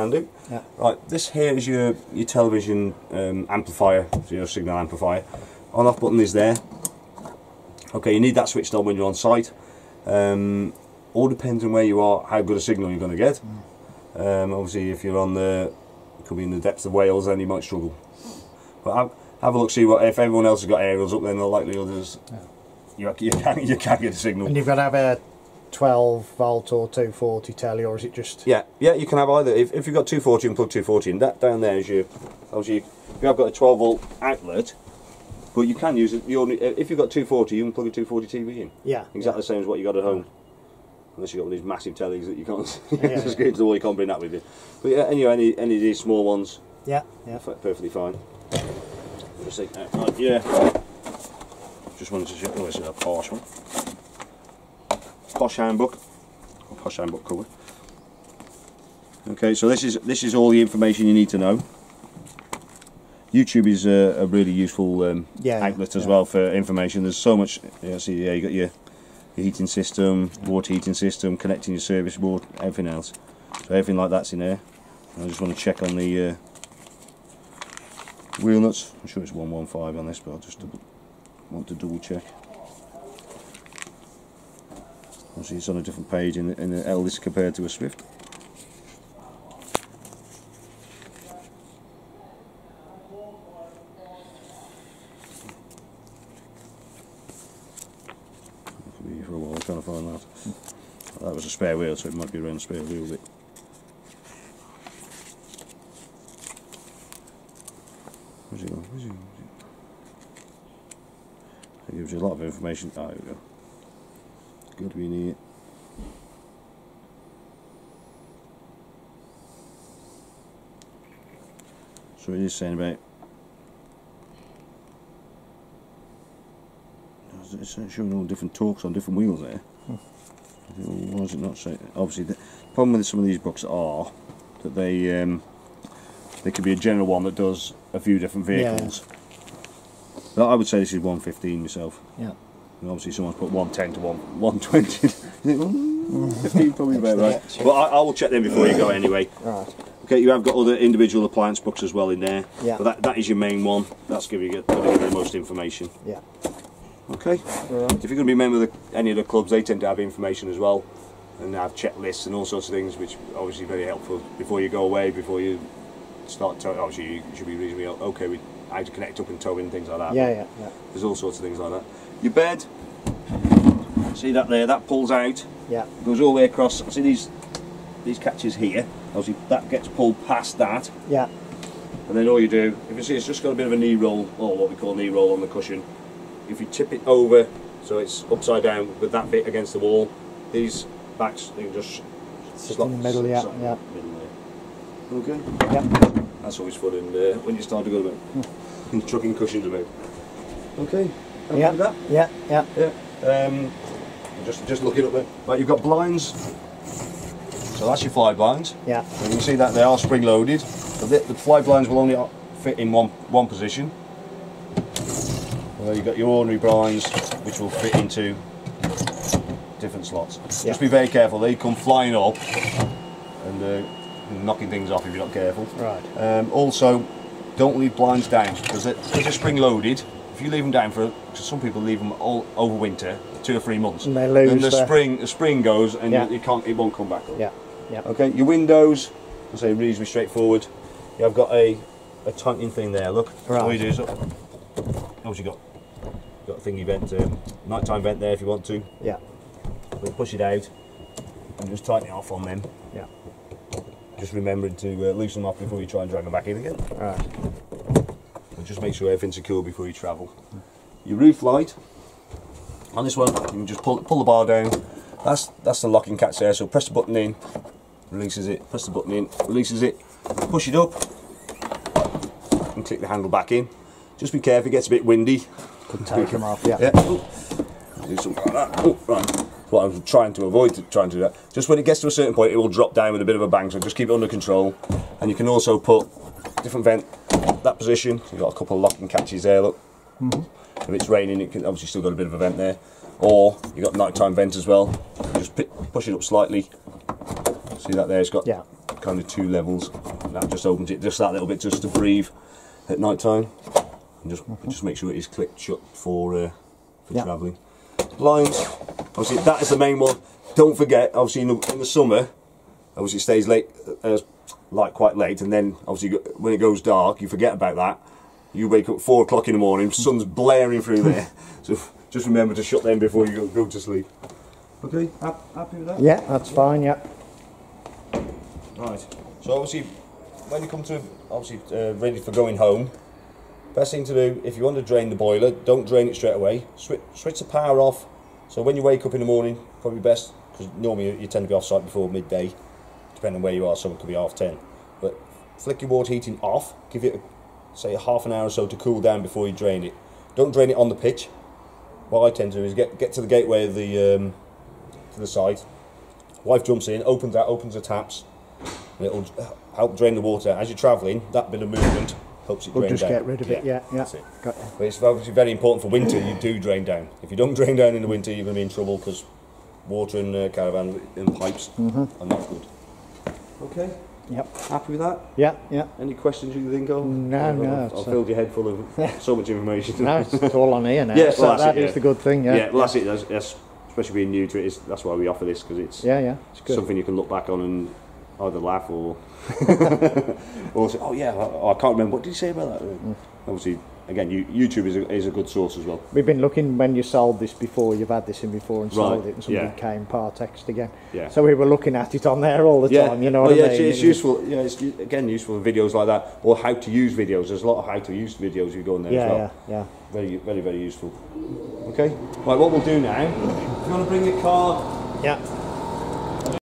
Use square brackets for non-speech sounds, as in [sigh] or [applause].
Can do. Yeah. Right, this here is your your television um, amplifier, so your signal amplifier. On off button is there. Okay, you need that switched on when you're on site. Um, all depends on where you are, how good a signal you're going to get. Um, obviously, if you're on the, could be in the depths of Wales, then you might struggle. But have, have a look, see what if everyone else has got aerials up, then the likelihood is you, you can you can get a signal. And you've got to have a 12 volt or 240 telly, or is it just. Yeah, yeah, you can have either. If, if you've got 240 and plug 240 in, that down there is your, obviously, you have got a 12 volt outlet, but you can use it. You only, if you've got 240, you can plug a 240 TV in. Yeah. Exactly the same as what you got at home. Unless you've got one of these massive tellies that you can't [laughs] Yeah, just yeah. get to the wall, you can't bring that with you. But yeah, anyway, any, any of these small ones, Yeah, yeah. perfectly fine. Just that right, yeah. Just wanted to show, oh, this is a posh one. Posh handbook, or posh handbook cover. Okay, so this is this is all the information you need to know. YouTube is a, a really useful um, Yeah, outlet as yeah. well for information. There's so much. Yeah, see, yeah, you got your, your heating system, water heating system, connecting your service board, everything else. So everything like that's in there. I just want to check on the uh, wheel nuts. I'm sure it's 115 on this, but I just double, want to double check. Obviously, it's on a different page in in the Elddis compared to a Swift. For a while trying to find that. That was a spare wheel, so it might be around the spare wheel bit. Where's it gone? Where's it gone? It gives you a lot of information. Ah, there we go. Good, we need it. So it is saying about. It's showing all different torques on different wheels there. I Why is it not saying? Obviously, the problem with some of these books are that they um, there could be a general one that does a few different vehicles. Yeah. But I would say this is 115 myself. Yeah. And obviously, someone's put 110 to 1, 120. You [laughs] think, "Mm, 15 probably about right. But I, I will check them before you go anyway. Right. Okay, you have got other individual appliance books as well in there. Yeah. But that, that is your main one. That's giving you, give you the most information. Yeah. Okay. Right. If you're going to be a member of the, any of the clubs, they tend to have information as well, and have checklists and all sorts of things, which obviously very helpful before you go away, before you start. To, obviously, you should be reasonably okay with how to connect up and tow in things like that. Yeah, yeah, yeah. There's all sorts of things like that. Your bed. See that there? That pulls out, Yeah. goes all the way across. See these these catches here. Obviously, that gets pulled past that, Yeah. and then all you do, if you see, it's just got a bit of a knee roll, or what we call knee roll on the cushion. If you tip it over so it's upside down with that bit against the wall, these backs they can just slot- in the middle, yeah, yeah. middle. Okay. Yeah. That's always fun in, uh, when you start to go about [laughs] trucking cushions about. Okay. Happy Yeah. that? Yeah, yeah. Yeah. Um, just just looking up there. Right, you've got blinds. So that's your fly blinds. Yeah. And you can see that they are spring loaded. So the, the fly blinds will only fit in one one position. Well, you've got your ordinary blinds, which will fit into different slots. Yeah. Just be very careful. They come flying up and uh, knocking things off if you're not careful. Right. Um, also, don't leave blinds down because they're, spring loaded. If you leave them down for, some people leave them all over winter, two or three months, And they lose then the their- spring the spring goes and Yeah. you, you can't it won't come back up. Yeah. Yeah. Okay, your windows, I say reasonably straightforward. You have got a a tightening thing there. Look, Right. all you do is look. Obviously got got a thingy vent, um, nighttime vent there if you want to. Yeah. We'll push it out and just tighten it off on them. Just remembering to uh, loosen them off before you try and drag them back in again. Right. Just make sure everything's secure before you travel. Your roof light. On this one, you can just pull pull the bar down. That's that's the locking catch there. So press the button in, releases it. Press the button in, releases it. Push it up, and click the handle back in. Just be careful; it gets a bit windy. Could take them off. Yeah. Yeah. Ooh. Do something like that. Right. What I'm trying to avoid trying to do that. Just when it gets to a certain point, it will drop down with a bit of a bang. So just keep it under control. And you can also put different vent that position. You've got a couple of locking catches there. Look. If it's raining, it can obviously still got a bit of a vent there. Or you have got nighttime vent as well. Just push it up slightly. See that there? It's got Yeah. kind of two levels. That just opens it just that little bit just to breathe at night time. And just just make sure it is clipped shut for uh, for Yeah. travelling. Lines, obviously that is the main one. Don't forget, obviously in the, in the summer, obviously it stays late, uh, like quite late, and then obviously when it goes dark, you forget about that. You wake up four o'clock in the morning, sun's blaring through there. [laughs] So just remember to shut them before you go, go to sleep. Okay, happy with that? Yeah, that's fine. Yeah. Right. So obviously, when you come to obviously uh, ready for going home, best thing to do if you want to drain the boiler, don't drain it straight away. Switch switch the power off. So when you wake up in the morning, probably best because normally you, tend to be off site before midday, depending on where you are. Some could be half ten, but flick your water heating off. Give it say a half an hour or so to cool down before you drain it. Don't drain it on the pitch. What I tend to do is get get to the gateway of the um, to the site. Wife jumps in, opens that, opens the taps, and it'll help drain the water. As you're travelling, that bit of movement helps it We'll drain just down. get rid of it. Yeah. Yeah. That's it. Got you. But it's obviously very important for winter. You do drain down. If you don't drain down in the winter, you're going to be in trouble because water in uh, caravan in pipes Mm-hmm. are not good. Okay, Yep. happy with that? Yeah. Yeah. Any questions you think of? No, I've- no, I've, it's, I've uh, filled your head full of [laughs] so much information. No, it's it's all on here now. [laughs] Yeah, so well, that's that it, is yeah. the good thing. Yeah. yeah, well, that's it. That's, that's, especially being new to it, is, that's why we offer this because it's Yeah. Yeah. It's good. something you can look back on and either laugh or or [laughs] say, oh yeah, I, I can't remember what did you say about that. Mm. Obviously, again, you, YouTube is a, is a good source as well. We've been looking when you sold this before. You've had this in before and sold Right, it, and somebody yeah. came Partext again. Yeah. So we were looking at it on there all the yeah, time. You know well, what yeah, I mean? it's, it's useful. Yeah, it's again useful for videos like that or how to use videos. There's a lot of how to use videos you go in there Yeah. as well. Yeah. Yeah. Very, very, very useful. Okay. Right, what we'll do now? If you want to bring your car Yeah.